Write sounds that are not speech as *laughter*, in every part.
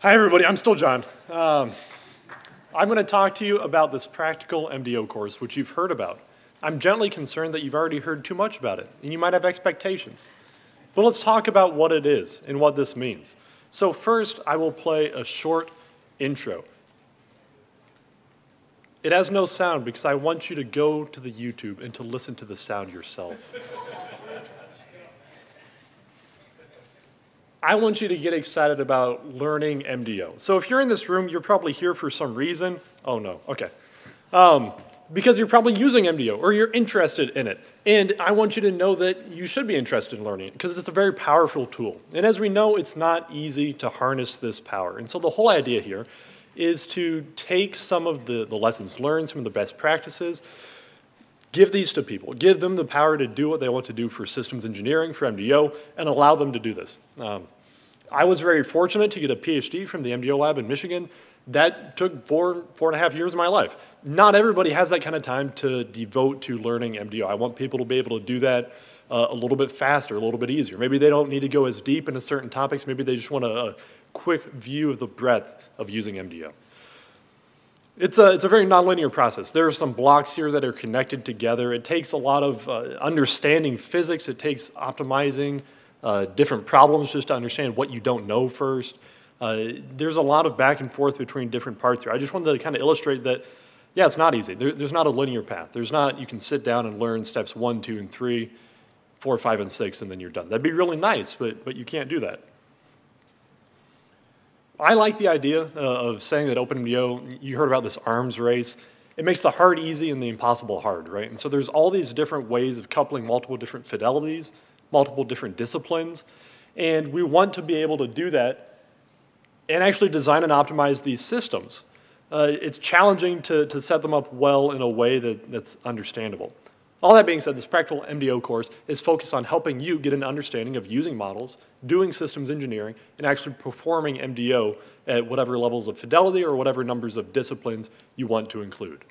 Hi, everybody. I'm still John. Um, I'm going to talk to you about this practical MDO course, which you've heard about. I'm gently concerned that you've already heard too much about it, and you might have expectations. But let's talk about what it is and what this means. So first, I will play a short intro. It has no sound because I want you to go to the YouTube and to listen to the sound yourself. I want you to get excited about learning MDO. So if you're in this room, you're probably here for some reason. Oh no, okay. Um, because you're probably using MDO or you're interested in it. And I want you to know that you should be interested in learning it because it's a very powerful tool. And as we know, it's not easy to harness this power. And so the whole idea here is to take some of the, the lessons learned, some of the best practices, give these to people, give them the power to do what they want to do for systems engineering, for MDO, and allow them to do this. Um, I was very fortunate to get a PhD from the MDO lab in Michigan that took four, four and a half years of my life. Not everybody has that kind of time to devote to learning MDO. I want people to be able to do that uh, a little bit faster, a little bit easier. Maybe they don't need to go as deep into certain topics. Maybe they just want a, a quick view of the breadth of using MDO. It's a, it's a very nonlinear process. There are some blocks here that are connected together. It takes a lot of uh, understanding physics. It takes optimizing different problems just to understand what you don't know first. Uh, there's a lot of back and forth between different parts here. I just wanted to kind of illustrate that, yeah, it's not easy. There, there's not a linear path. There's not, you can sit down and learn steps one, two, and three, four, five, and six, and then you're done. That'd be really nice, but, but you can't do that. I like the idea uh, of saying that OpenMDAO, you heard about this arms race. It makes the hard easy and the impossible hard, right? And so there's all these different ways of coupling multiple different fidelities, multiple different disciplines, and we want to be able to do that and actually design and optimize these systems. Uh, it's challenging to, to set them up well in a way that, that's understandable. All that being said, this practical MDO course is focused on helping you get an understanding of using models, doing systems engineering, and actually performing MDO at whatever levels of fidelity or whatever numbers of disciplines you want to include.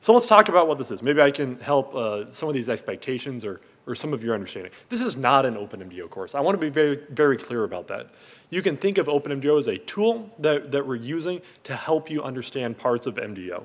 So let's talk about what this is. Maybe I can help uh, some of these expectations or, or some of your understanding. This is not an OpenMDAO course. I want to be very, very clear about that. You can think of OpenMDAO as a tool that, that we're using to help you understand parts of MDO.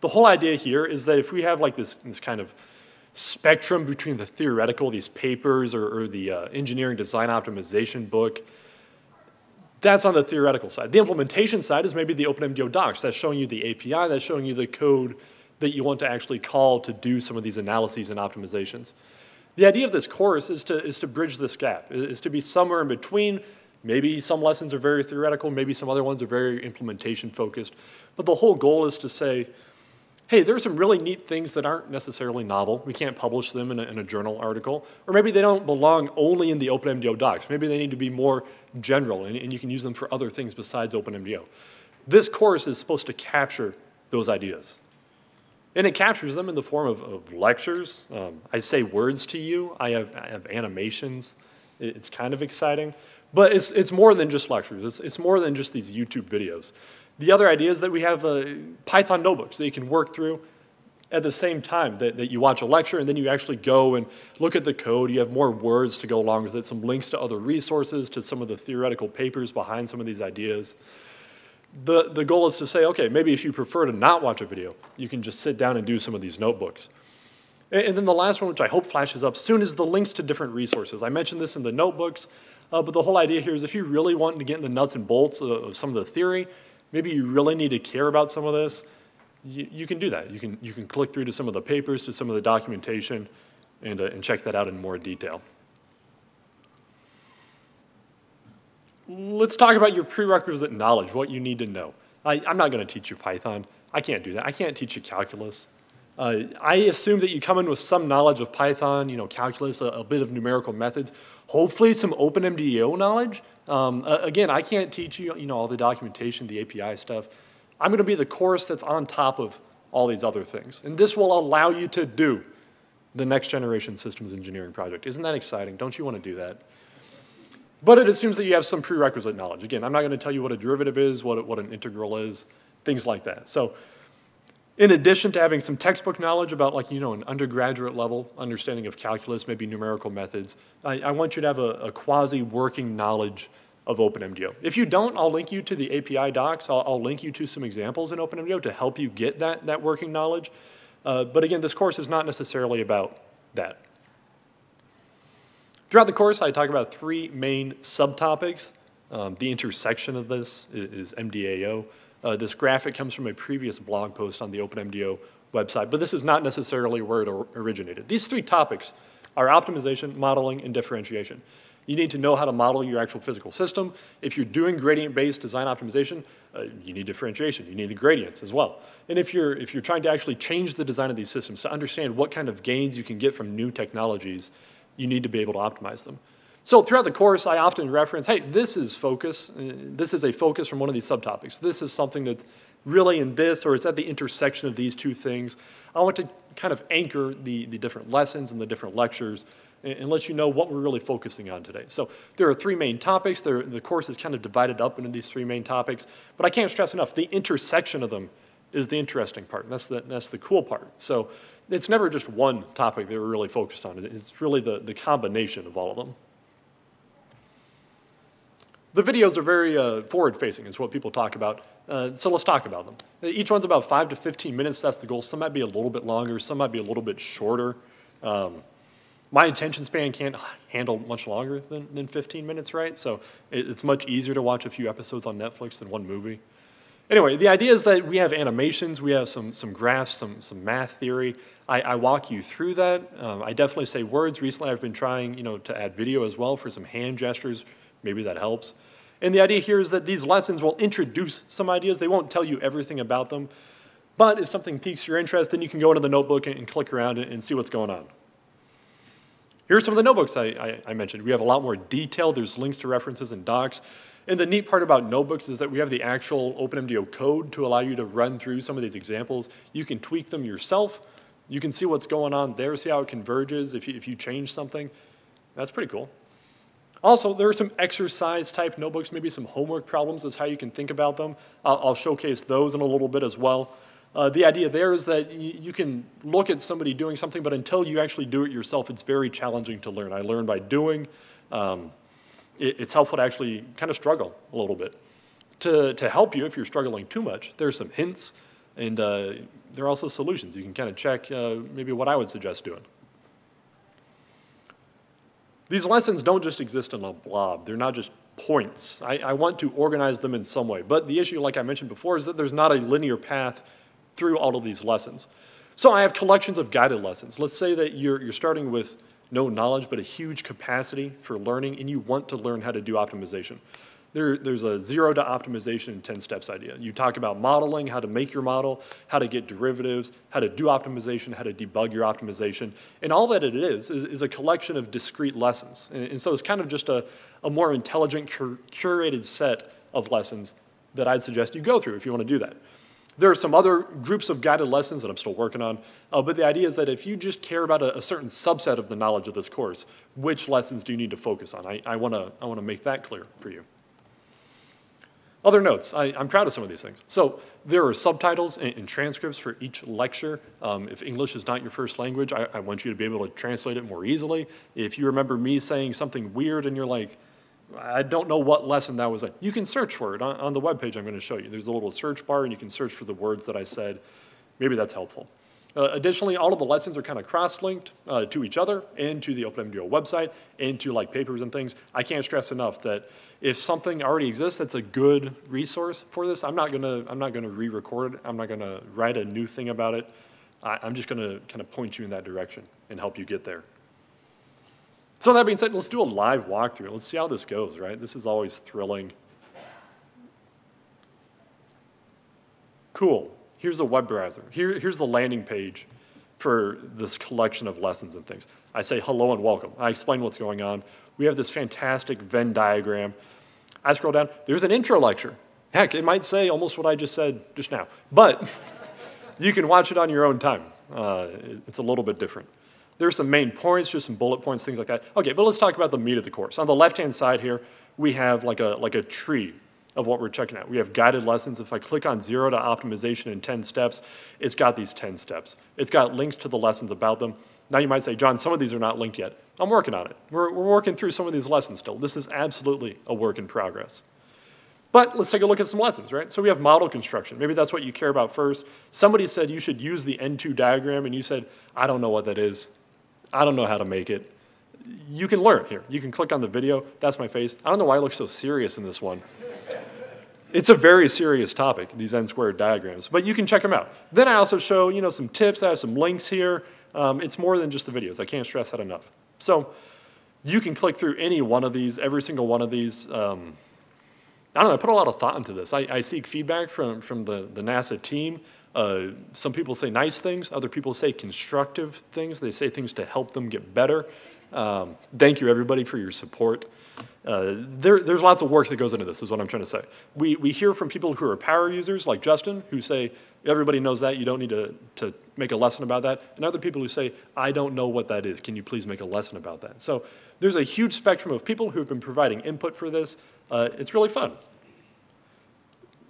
The whole idea here is that if we have like this, this kind of spectrum between the theoretical, these papers, or, or the uh, engineering design optimization book, that's on the theoretical side. The implementation side is maybe the OpenMDAO docs. That's showing you the API, that's showing you the code that you want to actually call to do some of these analyses and optimizations. The idea of this course is to, is to bridge this gap, is to be somewhere in between. Maybe some lessons are very theoretical, maybe some other ones are very implementation focused. But the whole goal is to say, hey, there are some really neat things that aren't necessarily novel. We can't publish them in a, in a, journal article. Or maybe they don't belong only in the OpenMDAO docs. Maybe they need to be more general, and, and you can use them for other things besides OpenMDAO. This course is supposed to capture those ideas. And it captures them in the form of, of lectures. Um, I say words to you. I have, I have animations. It's kind of exciting. But it's, it's more than just lectures. It's, it's more than just these YouTube videos. The other idea is that we have uh, Python notebooks that you can work through at the same time that, that you watch a lecture and then you actually go and look at the code. You have more words to go along with it, some links to other resources, to some of the theoretical papers behind some of these ideas the, the goal is to say, okay, maybe if you prefer to not watch a video, you can just sit down and do some of these notebooks. And, and then the last one, which I hope flashes up soon, is the links to different resources. I mentioned this in the notebooks, uh, but the whole idea here is if you really want to get in the nuts and bolts of, of some of the theory, maybe you really need to care about some of this, you, you, can do that. You can, you can click through to some of the papers, to some of the documentation, and, uh, and check that out in more detail. Let's talk about your prerequisite knowledge, what you need to know. I, am not going to teach you Python. I can't do that. I can't teach you calculus. Uh, I assume that you come in with some knowledge of Python, you know, calculus, a, a bit of numerical methods, hopefully some OpenMDAO knowledge. Um, uh, again, I can't teach you, you know, all the documentation, the API stuff. I'm going to be the course that's on top of all these other things. And this will allow you to do the next generation systems engineering project. Isn't that exciting? Don't you want to do that? But it assumes that you have some prerequisite knowledge. Again, I'm not going to tell you what a derivative is, what, what an integral is, things like that. So in addition to having some textbook knowledge about like, you know, an undergraduate level understanding of calculus, maybe numerical methods, I, I want you to have a, a quasi-working knowledge of OpenMDAO. If you don't, I'll link you to the API docs. I'll, I'll link you to some examples in OpenMDAO to help you get that, that working knowledge. Uh, but again, this course is not necessarily about that. Throughout the course, I talk about three main subtopics. Um, the intersection of this is, is MDAO. Uh, this graphic comes from a previous blog post on the OpenMDAO website, but this is not necessarily where it originated. These three topics are optimization, modeling, and differentiation. You need to know how to model your actual physical system. If you're doing gradient-based design optimization, uh, you need differentiation. You need the gradients as well. And if you're, if you're trying to actually change the design of these systems to understand what kind of gains you can get from new technologies, you need to be able to optimize them. So throughout the course, I often reference, hey, this is focus. Uh, this is a focus from one of these subtopics. This is something that's really in this, or it's at the intersection of these two things. I want to kind of anchor the, the different lessons and the different lectures and, and let you know what we're really focusing on today. So there are three main topics. There, the course is kind of divided up into these three main topics, but I can't stress enough, the intersection of them is the interesting part. And That's the, that's the cool part. So it's never just one topic that we're really focused on. It's really the, the combination of all of them. The videos are very uh, forward-facing, is what people talk about. Uh, so let's talk about them. Each one's about 5 to 15 minutes. That's the goal. Some might be a little bit longer. Some might be a little bit shorter. Um, my attention span can't handle much longer than, than 15 minutes, right? So it, it's much easier to watch a few episodes on Netflix than one movie. Anyway, the idea is that we have animations, we have some, some graphs, some, some math theory. I, I walk you through that. Um, I definitely say words. Recently, I've been trying you know, to add video as well for some hand gestures. Maybe that helps. And the idea here is that these lessons will introduce some ideas. They won't tell you everything about them. But if something piques your interest, then you can go into the notebook and, and click around and, and see what's going on. Here are some of the notebooks I, I, I, mentioned. We have a lot more detail. There's links to references and docs. And the neat part about notebooks is that we have the actual OpenMDAO code to allow you to run through some of these examples. You can tweak them yourself. You can see what's going on there, see how it converges if you, if you change something. That's pretty cool. Also, there are some exercise type notebooks, maybe some homework problems is how you can think about them. I'll, I'll showcase those in a little bit as well. Uh, the idea there is that you can look at somebody doing something, but until you actually do it yourself, it's very challenging to learn. I learn by doing. Um, it, it's helpful to actually kind of struggle a little bit. To, to help you if you're struggling too much, there's some hints, and uh, there are also solutions. You can kind of check uh, maybe what I would suggest doing. These lessons don't just exist in a blob. They're not just points. I, I want to organize them in some way. But the issue, like I mentioned before, is that there's not a linear path through all of these lessons. So I have collections of guided lessons. Let's say that you're, you're starting with no knowledge but a huge capacity for learning and you want to learn how to do optimization. There, there's a zero to optimization in 10 steps idea. You talk about modeling, how to make your model, how to get derivatives, how to do optimization, how to debug your optimization. And all that it is, is, is a collection of discrete lessons. And, and, so it's kind of just a, a more intelligent, cur curated set of lessons that I'd suggest you go through if you want to do that. There are some other groups of guided lessons that I'm still working on, uh, but the idea is that if you just care about a, a, certain subset of the knowledge of this course, which lessons do you need to focus on? I, I want to I wanna make that clear for you. Other notes, I, am proud of some of these things. So there are subtitles and, and transcripts for each lecture. Um, if English is not your first language, I, I want you to be able to translate it more easily. If you remember me saying something weird and you're like, I don't know what lesson that was. You can search for it on, on the web page I'm going to show you. There's a little search bar and you can search for the words that I said. Maybe that's helpful. Uh, additionally, all of the lessons are kind of cross-linked uh, to each other and to the OpenMDAO website and to like papers and things. I can't stress enough that if something already exists that's a good resource for this, I'm not gonna I'm not gonna re-record it. I'm not gonna write a new thing about it. I, I'm just gonna kind of point you in that direction and help you get there. So that being said, let's do a live walkthrough. Let's see how this goes, right? This is always thrilling. Cool. Here's a web browser. Here, here's the landing page for this collection of lessons and things. I say hello and welcome. I explain what's going on. We have this fantastic Venn diagram. I scroll down. There's an intro lecture. Heck, it might say almost what I just said just now. But *laughs* you can watch it on your own time. Uh, it's a little bit different. There's some main points, just some bullet points, things like that. Okay, but let's talk about the meat of the course. On the left-hand side here, we have like a, like a tree of what we're checking out. We have guided lessons. If I click on zero to optimization in 10 steps, it's got these 10 steps. It's got links to the lessons about them. Now you might say, John, some of these are not linked yet. I'm working on it. We're, we're working through some of these lessons still. This is absolutely a work in progress. But let's take a look at some lessons, right? So we have model construction. Maybe that's what you care about first. Somebody said you should use the N2 diagram, and you said, I don't know what that is. I don't know how to make it. You can learn here. You can click on the video. That's my face. I don't know why I look so serious in this one. It's a very serious topic, these n-squared diagrams, but you can check them out. Then I also show, you know, some tips. I have some links here. Um, it's more than just the videos. I can't stress that enough. So you can click through any one of these, every single one of these. Um, I don't know, I put a lot of thought into this. I, I seek feedback from, from the, the NASA team. Uh, some people say nice things, other people say constructive things. They say things to help them get better. Um, thank you, everybody, for your support. Uh, there, there's lots of work that goes into this, is what I'm trying to say. We, we hear from people who are power users, like Justin, who say, everybody knows that, you don't need to, to make a lesson about that. And other people who say, I don't know what that is, can you please make a lesson about that? So there's a huge spectrum of people who have been providing input for this. Uh, it's really fun.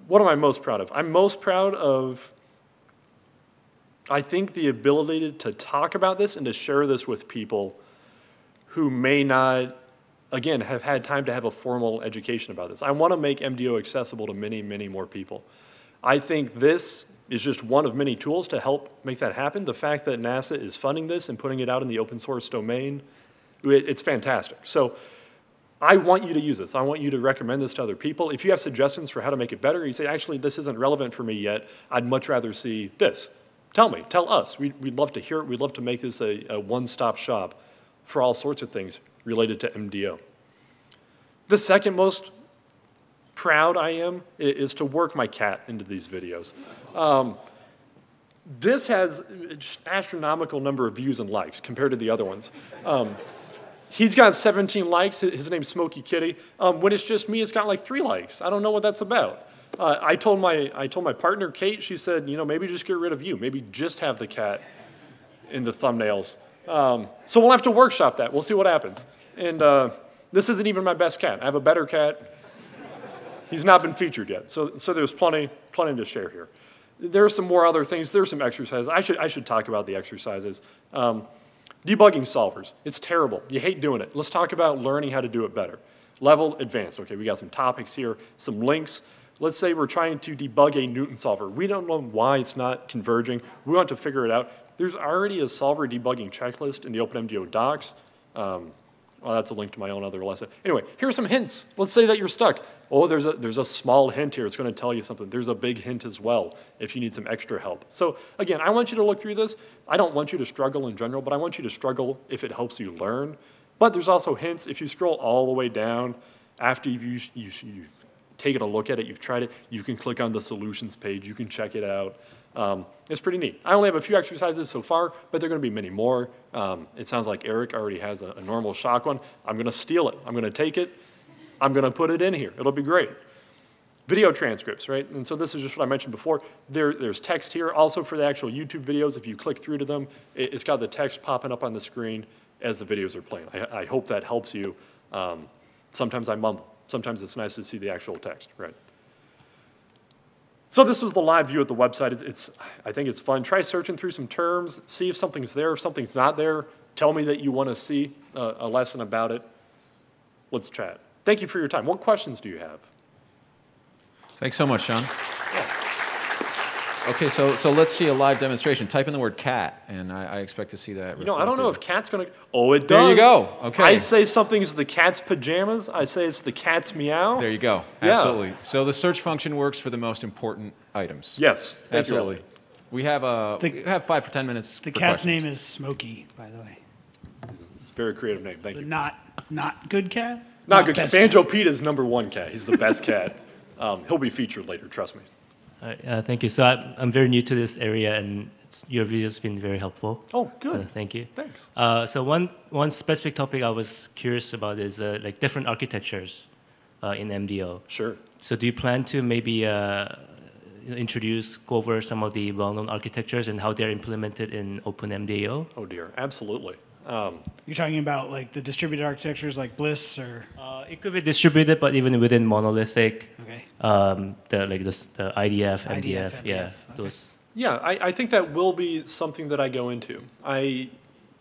What am I most proud of? I'm most proud of, I think, the ability to talk about this and to share this with people who may not, again, have had time to have a formal education about this. I want to make MDO accessible to many, many more people. I think this is just one of many tools to help make that happen. The fact that NASA is funding this and putting it out in the open source domain, it's fantastic. So I want you to use this. I want you to recommend this to other people. If you have suggestions for how to make it better, you say, actually, this isn't relevant for me yet. I'd much rather see this. Tell me, tell us. We'd, we'd love to hear it. We'd love to make this a, a one-stop shop for all sorts of things related to MDO. The second most proud I am is to work my cat into these videos. Um, this has an astronomical number of views and likes compared to the other ones. Um, He's got 17 likes. His name's Smokey Kitty. Um, when it's just me, it's got like three likes. I don't know what that's about. Uh, I told my I told my partner Kate. She said, you know, maybe just get rid of you. Maybe just have the cat in the thumbnails. Um, so we'll have to workshop that. We'll see what happens. And uh, this isn't even my best cat. I have a better cat. He's not been featured yet. So so there's plenty plenty to share here. There are some more other things. There's some exercises. I should I should talk about the exercises. Um, Debugging solvers, it's terrible. You hate doing it. Let's talk about learning how to do it better. Level advanced, okay, we got some topics here, some links. Let's say we're trying to debug a Newton solver. We don't know why it's not converging. We want to figure it out. There's already a solver debugging checklist in the OpenMDAO docs. Um, well, that's a link to my own other lesson. Anyway, here are some hints. Let's say that you're stuck. Oh, there's a, there's a small hint here. It's going to tell you something. There's a big hint as well if you need some extra help. So again, I want you to look through this. I don't want you to struggle in general, but I want you to struggle if it helps you learn. But there's also hints. If you scroll all the way down after you've, used, you, you've taken a look at it, you've tried it, you can click on the solutions page. You can check it out. Um, it's pretty neat. I only have a few exercises so far, but there are going to be many more. Um, it sounds like Eric already has a, a normal shock one. I'm going to steal it. I'm going to take it. I'm going to put it in here. It'll be great. Video transcripts, right? And so this is just what I mentioned before. There, there's text here. Also for the actual YouTube videos, if you click through to them, it, has got the text popping up on the screen as the videos are playing. I, I hope that helps you. Um, sometimes I mumble. Sometimes it's nice to see the actual text, right? So this was the live view at the website. It's, it's, I think it's fun. Try searching through some terms, see if something's there. If something's not there, tell me that you want to see a, a lesson about it. Let's chat. Thank you for your time. What questions do you have? Thanks so much, Sean. Yeah. Okay, so so let's see a live demonstration. Type in the word cat, and I, I expect to see that. You know, I don't know if cat's gonna. Oh, it does. There you go. Okay. I say something's the cat's pajamas. I say it's the cat's meow. There you go. Yeah. Absolutely. So the search function works for the most important items. Yes. Absolutely. We have a the, we have five for ten minutes. The cat's questions. name is Smokey, by the way. It's a very creative name. Thank it's you. Not not good cat. Not, not good cat. Banjo cat. Pete is number one cat. He's the best cat. *laughs* Um, he'll be featured later. Trust me. Uh, thank you. So I, I'm very new to this area, and your video has been very helpful. Oh, good. So thank you. Thanks. Uh, so one one specific topic I was curious about is uh, like different architectures uh, in MDO. Sure. So do you plan to maybe uh, introduce, go over some of the well-known architectures and how they're implemented in OpenMDAO? Oh dear, absolutely. Um, You're talking about like the distributed architectures like Bliss or? Uh, it could be distributed, but even within monolithic. Okay. Um, the like the, the IDF, MDF, IDF, yeah, okay. those. Yeah, I, I think that will be something that I go into. I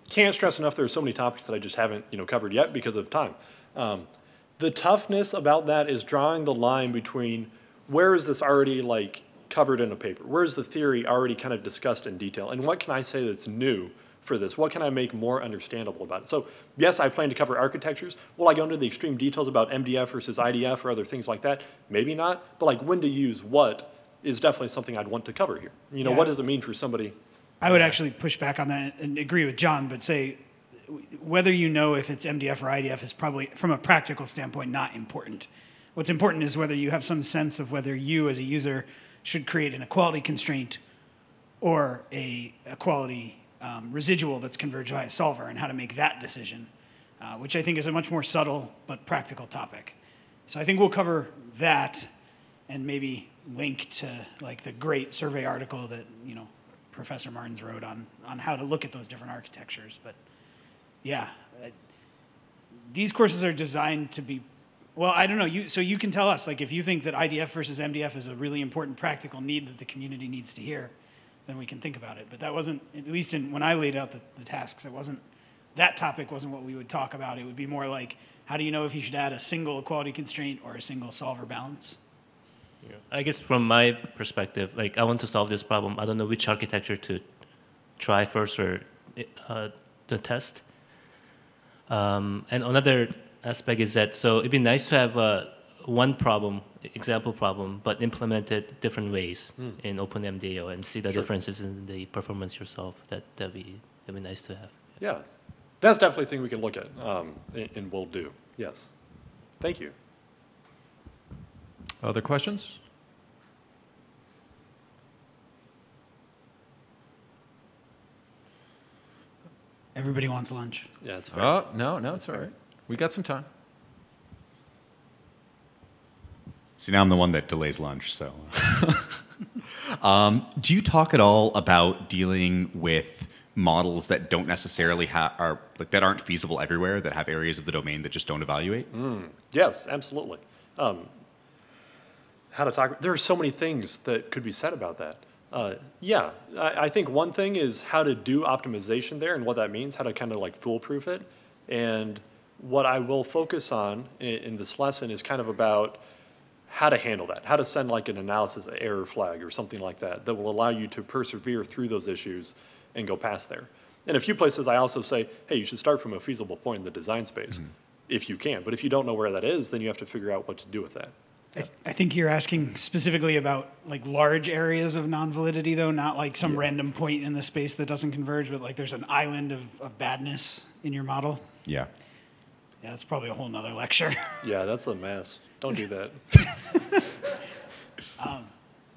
can't stress enough, there are so many topics that I just haven't, you know, covered yet because of time. Um, the toughness about that is drawing the line between where is this already like covered in a paper? Where is the theory already kind of discussed in detail? And what can I say that's new for this? What can I make more understandable about it? So yes, I plan to cover architectures. Will I go into the extreme details about MDF versus IDF or other things like that? Maybe not, but like when to use what is definitely something I'd want to cover here. You know, Yeah. what does it mean for somebody? I would actually push back on that and agree with John, but say whether you know if it's MDF or IDF is probably, from a practical standpoint, not important. What's important is whether you have some sense of whether you, as a user, should create an equality constraint or a equality um, residual that's converged by a solver, and how to make that decision, uh, which I think is a much more subtle but practical topic. So I think we'll cover that and maybe link to like the great survey article that you know Professor Martins wrote on on how to look at those different architectures. But yeah, these courses are designed to be. Well, I don't know. You so you can tell us like if you think that IDF versus MDF is a really important practical need that the community needs to hear, then we can think about it. But that wasn't at least in when I laid out the, the tasks. It wasn't that topic wasn't what we would talk about. It would be more like how do you know if you should add a single equality constraint or a single solver balance? Yeah. I guess from my perspective, like I want to solve this problem. I don't know which architecture to try first or uh, to test. Um, and another aspect is that so it'd be nice to have uh, one problem, example problem, but implement it different ways in OpenMDAO and see the differences in the performance yourself. That that'd be that'd be nice to have. Yeah, that's definitely a thing we can look at um, and, and will do. Yes. Thank you. Other questions? Everybody wants lunch. Yeah, it's fair. Oh, no, no, it's all right. We got some time. See, now I'm the one that delays lunch. So, *laughs* um, do you talk at all about dealing with models that don't necessarily have are like that aren't feasible everywhere, that have areas of the domain that just don't evaluate? Yes, absolutely. Um, how to talk? There are so many things that could be said about that. Uh, yeah, I, I think one thing is how to do optimization there and what that means, how to kind of like foolproof it. And what I will focus on in, in this lesson is kind of about how to handle that, how to send like an analysis error flag or something like that that will allow you to persevere through those issues and go past there. In a few places, I also say, hey, you should start from a feasible point in the design space mm-hmm. if you can. But if you don't know where that is, then you have to figure out what to do with that. I, I think you're asking specifically about like large areas of non-validity though, not like some random point in the space that doesn't converge, but like there's an island of, of badness in your model. Yeah. Yeah, that's probably a whole nother lecture. Yeah, that's a mess. Don't do that. *laughs*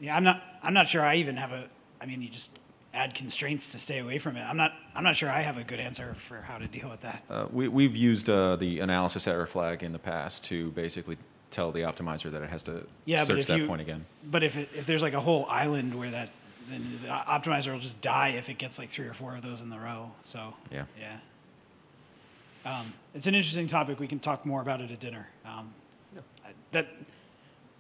yeah, I'm not I'm not sure I even have a I mean you just add constraints to stay away from it. I'm not I'm not sure I have a good answer for how to deal with that. Uh, we, we've used uh, the analysis error flag in the past to basically tell the optimizer that it has to Yeah, but search if that you- point again. But if it, if there's like a whole island where that then the optimizer will just die if it gets like three or four of those in the row. So Yeah. yeah. Um, it's an interesting topic. We can talk more about it at dinner. Um, I- that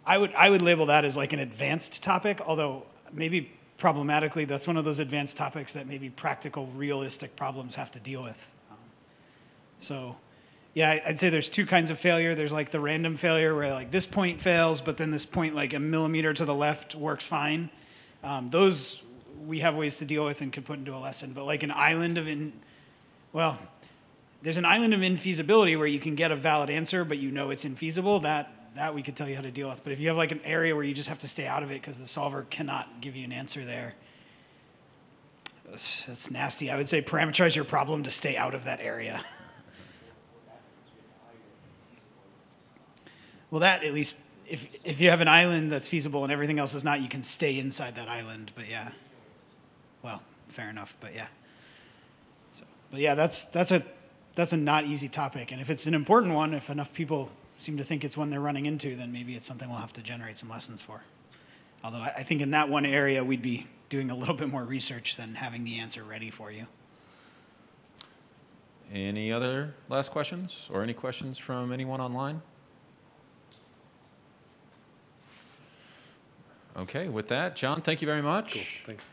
I would I would label that as like an advanced topic, although maybe problematically that's one of those advanced topics that maybe practical, realistic problems have to deal with. Um, so yeah, I'd say there's two kinds of failure. There's like the random failure where like this point fails, but then this point like a millimeter to the left works fine. Um, those we have ways to deal with and could put into a lesson. But like an island of in, well, there's an island of infeasibility where you can get a valid answer, but you know it's infeasible. That that we could tell you how to deal with. But if you have like an area where you just have to stay out of it because the solver cannot give you an answer there, that's, that's nasty. I would say parameterize your problem to stay out of that area. Well, that at least, if if you have an island that's feasible and everything else is not, you can stay inside that island. But yeah, well, fair enough. But yeah, so but yeah, that's that's a that's a not easy topic. And if it's an important one, if enough people seem to think it's one they're running into, then maybe it's something we'll have to generate some lessons for. Although I, I think in that one area, we'd be doing a little bit more research than having the answer ready for you. Any other last questions or any questions from anyone online? Okay, with that, John, thank you very much. Cool. Thanks.